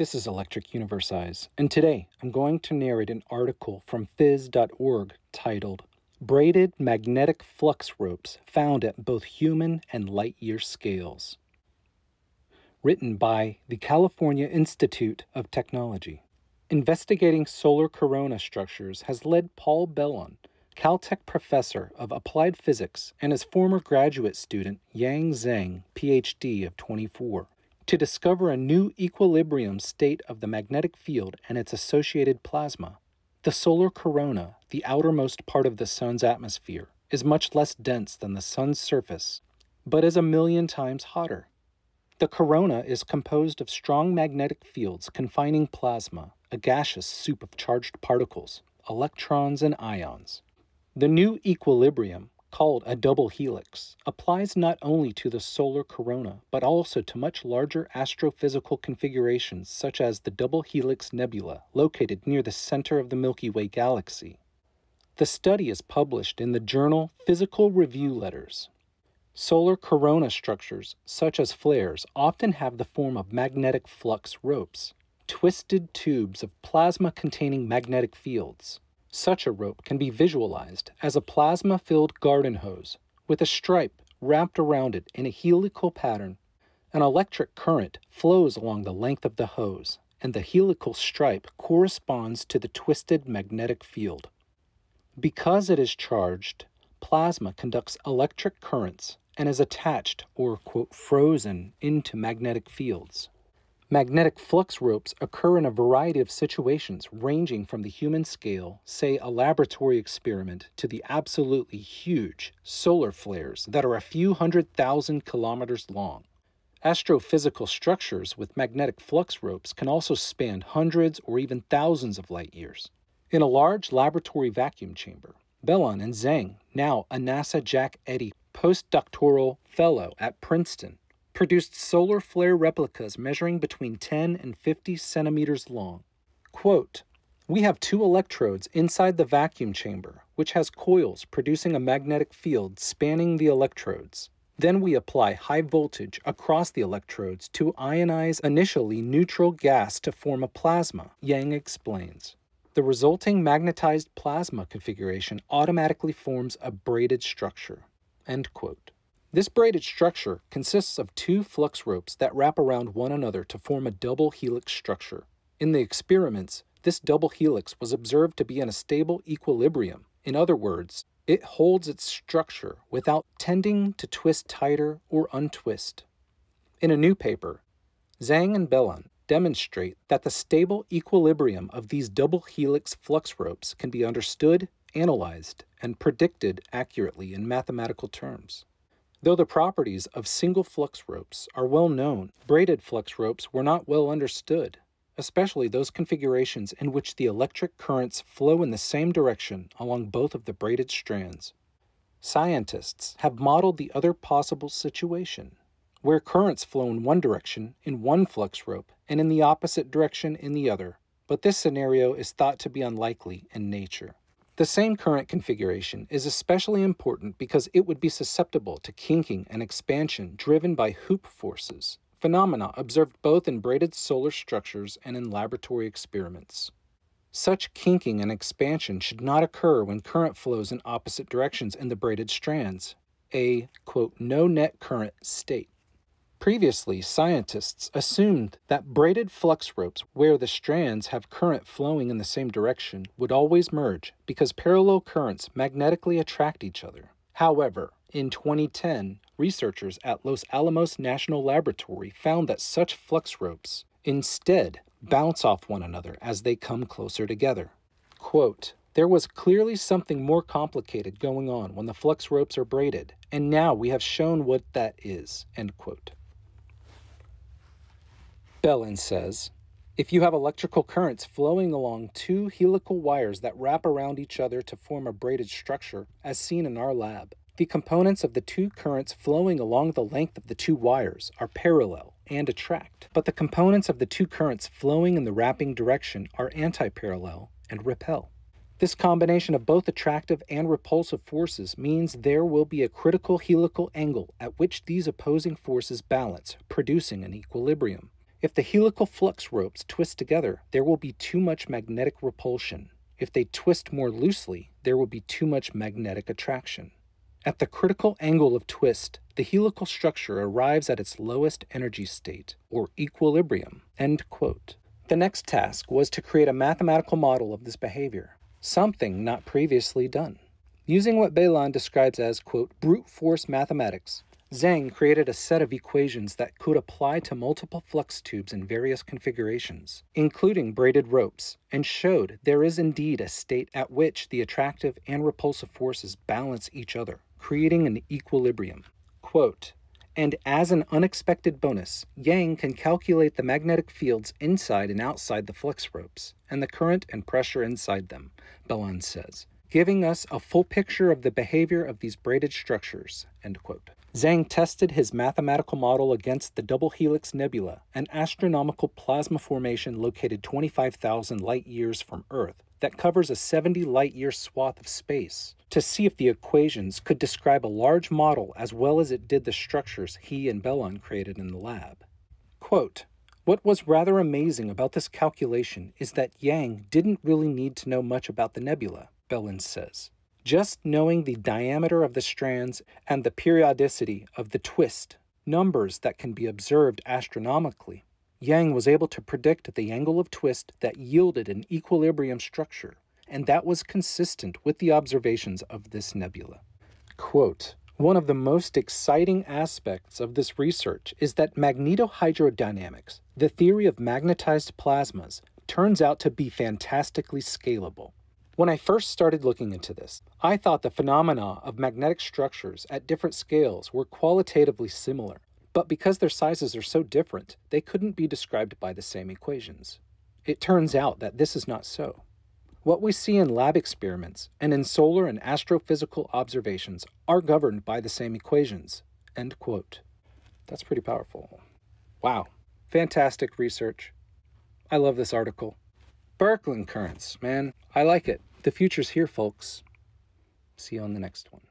This is Electric Universe Eyes, and today I'm going to narrate an article from phys.org titled Braided Magnetic Flux Ropes Found at Both Human and Light Year Scales. Written by the California Institute of Technology. Investigating solar corona structures has led Paul Bellan, Caltech professor of applied physics, and his former graduate student Yang Zhang, PhD of 24 to discover a new equilibrium state of the magnetic field and its associated plasma. The solar corona, the outermost part of the Sun's atmosphere, is much less dense than the Sun's surface, but is a million times hotter. The corona is composed of strong magnetic fields confining plasma, a gaseous soup of charged particles, electrons, and ions. The new equilibrium, called a double helix, applies not only to the solar corona, but also to much larger astrophysical configurations such as the Double Helix Nebula, located near the center of the Milky Way galaxy. The study is published in the journal Physical Review Letters. Solar corona structures, such as flares, often have the form of magnetic flux ropes, twisted tubes of plasma containing magnetic fields. Such a rope can be visualized as a plasma filled garden hose with a stripe wrapped around it in a helical pattern. An electric current flows along the length of the hose, and the helical stripe corresponds to the twisted magnetic field. Because it is charged, plasma conducts electric currents and is attached or quote, frozen into magnetic fields. Magnetic flux ropes occur in a variety of situations, ranging from the human scale, say a laboratory experiment, to the absolutely huge solar flares that are a few hundred thousand kilometers long. Astrophysical structures with magnetic flux ropes can also span hundreds or even thousands of light years. In a large laboratory vacuum chamber, Bellan and Zhang, now a NASA Jack Eddy postdoctoral fellow at Princeton, produced solar flare replicas measuring between 10 and 50 centimeters long. Quote, we have two electrodes inside the vacuum chamber, which has coils producing a magnetic field spanning the electrodes. Then we apply high voltage across the electrodes to ionize initially neutral gas to form a plasma, Yang explains. The resulting magnetized plasma configuration automatically forms a braided structure. End quote. This braided structure consists of two flux ropes that wrap around one another to form a double helix structure. In the experiments, this double helix was observed to be in a stable equilibrium. In other words, it holds its structure without tending to twist tighter or untwist. In a new paper, Zhang and Bellan demonstrate that the stable equilibrium of these double helix flux ropes can be understood, analyzed, and predicted accurately in mathematical terms. Though the properties of single flux ropes are well known, braided flux ropes were not well understood, especially those configurations in which the electric currents flow in the same direction along both of the braided strands. Scientists have modeled the other possible situation, where currents flow in one direction in one flux rope and in the opposite direction in the other, but this scenario is thought to be unlikely in nature. The same current configuration is especially important because it would be susceptible to kinking and expansion driven by hoop forces, phenomena observed both in braided solar structures and in laboratory experiments. Such kinking and expansion should not occur when current flows in opposite directions in the braided strands, a quote, no net current state. Previously, scientists assumed that braided flux ropes where the strands have current flowing in the same direction would always merge because parallel currents magnetically attract each other. However, in 2010, researchers at Los Alamos National Laboratory found that such flux ropes instead bounce off one another as they come closer together. Quote, there was clearly something more complicated going on when the flux ropes are braided, and now we have shown what that is. End quote. Bellan says, if you have electrical currents flowing along two helical wires that wrap around each other to form a braided structure, as seen in our lab, the components of the two currents flowing along the length of the two wires are parallel and attract, but the components of the two currents flowing in the wrapping direction are antiparallel and repel. This combination of both attractive and repulsive forces means there will be a critical helical angle at which these opposing forces balance, producing an equilibrium. If the helical flux ropes twist together, there will be too much magnetic repulsion. If they twist more loosely, there will be too much magnetic attraction. At the critical angle of twist, the helical structure arrives at its lowest energy state, or equilibrium. The next task was to create a mathematical model of this behavior, something not previously done. Using what Bellan describes as, quote, brute force mathematics, Zhang created a set of equations that could apply to multiple flux tubes in various configurations, including braided ropes, and showed there is indeed a state at which the attractive and repulsive forces balance each other, creating an equilibrium. Quote, and as an unexpected bonus, Yang can calculate the magnetic fields inside and outside the flux ropes, and the current and pressure inside them, Bellan says, giving us a full picture of the behavior of these braided structures. End quote. Zhang tested his mathematical model against the Double Helix Nebula, an astronomical plasma formation located 25,000 light years from Earth that covers a 70 light year swath of space, to see if the equations could describe a large model as well as it did the structures he and Bellan created in the lab. Quote, what was rather amazing about this calculation is that Yang didn't really need to know much about the nebula, Bellan says. Just knowing the diameter of the strands and the periodicity of the twist, numbers that can be observed astronomically, Yang was able to predict the angle of twist that yielded an equilibrium structure, and that was consistent with the observations of this nebula. Quote, one of the most exciting aspects of this research is that magnetohydrodynamics, the theory of magnetized plasmas, turns out to be fantastically scalable. When I first started looking into this, I thought the phenomena of magnetic structures at different scales were qualitatively similar, but because their sizes are so different, they couldn't be described by the same equations. It turns out that this is not so. What we see in lab experiments and in solar and astrophysical observations are governed by the same equations. End quote. That's pretty powerful. Wow. Fantastic research. I love this article. Birkeland currents, man. I like it. The future's here, folks. See you on the next one.